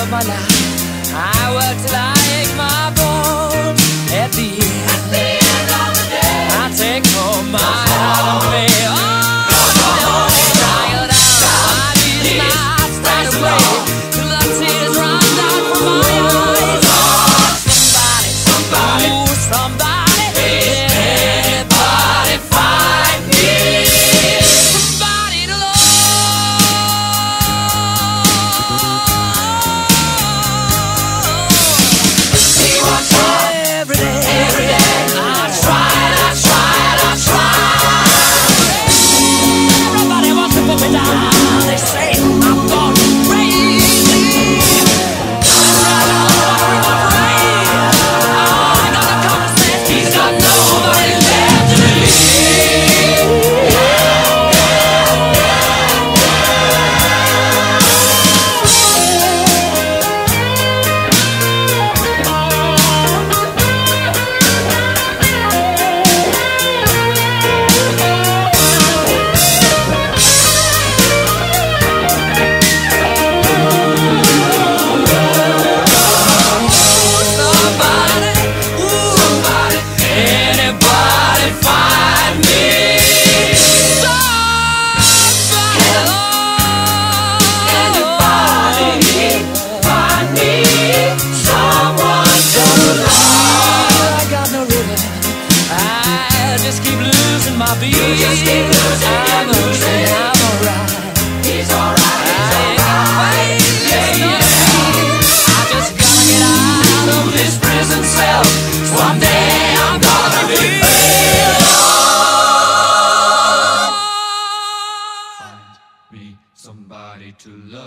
of my life I worked like my bones. at the end. to love.